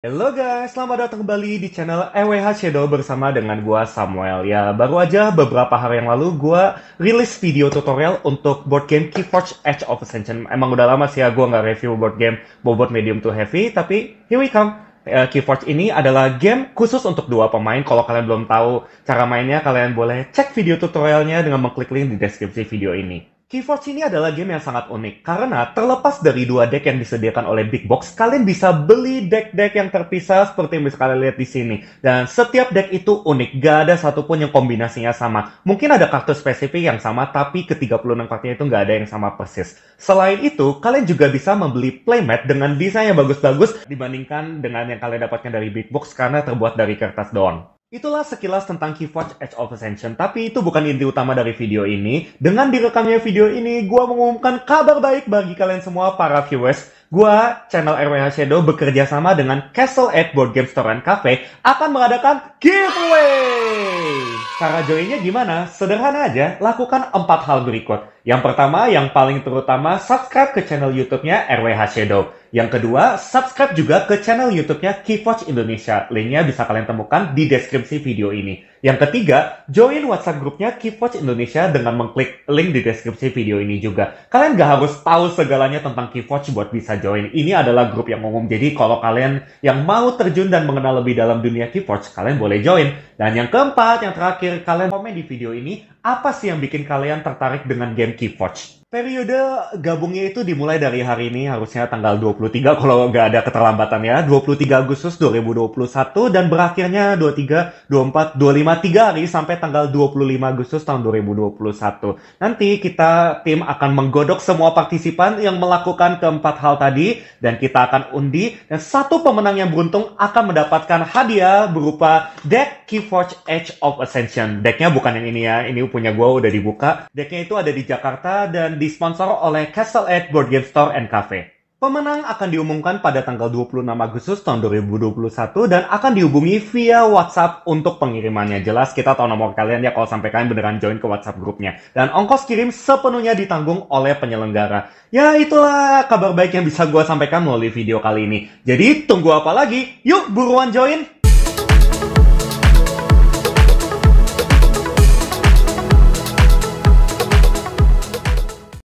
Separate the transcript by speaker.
Speaker 1: Halo guys, selamat datang kembali di channel EWH Shadow bersama dengan gua Samuel. Ya, baru aja beberapa hari yang lalu gua rilis video tutorial untuk board game Keyforge Edge of Ascension. Emang udah lama sih ya gua nggak review board game bobot medium to heavy, tapi here we come. Uh, Keyforge ini adalah game khusus untuk dua pemain. Kalau kalian belum tahu cara mainnya, kalian boleh cek video tutorialnya dengan mengklik link di deskripsi video ini. Keyforge ini adalah game yang sangat unik karena terlepas dari dua deck yang disediakan oleh Big Box, kalian bisa beli deck-deck yang terpisah seperti yang bisa kalian lihat di sini. Dan setiap deck itu unik, gak ada satupun yang kombinasinya sama. Mungkin ada kartu spesifik yang sama, tapi ke 36 kartunya itu gak ada yang sama persis. Selain itu, kalian juga bisa membeli playmat dengan desain yang bagus-bagus dibandingkan dengan yang kalian dapatkan dari Big Box karena terbuat dari kertas doang. Itulah sekilas tentang Keyforge Edge of Ascension, tapi itu bukan inti utama dari video ini. Dengan direkamnya video ini, gue mengumumkan kabar baik bagi kalian semua para viewers. Gua, channel RWH Shadow, bekerja sama dengan Castle Edge Board Game Store and Cafe akan mengadakan giveaway! Cara joinnya gimana? Sederhana aja, lakukan empat hal berikut. Yang pertama, yang paling terutama, subscribe ke channel YouTube-nya RWH Shadow. Yang kedua, subscribe juga ke channel YouTube-nya Keyforge Indonesia. Linknya bisa kalian temukan di deskripsi video ini. Yang ketiga, join WhatsApp grupnya Keyforge Indonesia dengan mengklik link di deskripsi video ini juga. Kalian gak harus tahu segalanya tentang Keyforge buat bisa join. Ini adalah grup yang umum, jadi kalau kalian yang mau terjun dan mengenal lebih dalam dunia Keyforge, kalian boleh join. Dan yang keempat, yang terakhir, kalian komen di video ini, apa sih yang bikin kalian tertarik dengan game Keyforge? Periode gabungnya itu dimulai dari hari ini, harusnya tanggal 23 kalau nggak ada keterlambatan ya. 23 Agustus 2021 dan berakhirnya 23, 24, 25, 3 hari sampai tanggal 25 Agustus tahun 2021. Nanti kita tim akan menggodok semua partisipan yang melakukan keempat hal tadi dan kita akan undi dan satu pemenang yang beruntung akan mendapatkan hadiah berupa deck Keyforge Edge of Ascension. Decknya bukan yang ini ya, ini punya gue udah dibuka. Decknya itu ada di Jakarta dan disponsor oleh Castle Edge Board Game Store and Cafe. Pemenang akan diumumkan pada tanggal 26 Agustus tahun 2021 dan akan dihubungi via WhatsApp untuk pengirimannya. Jelas kita tahu nomor kalian ya kalau sampai kalian beneran join ke WhatsApp grupnya. Dan ongkos kirim sepenuhnya ditanggung oleh penyelenggara. Ya itulah kabar baik yang bisa gue sampaikan melalui video kali ini. Jadi tunggu apa lagi? Yuk buruan join!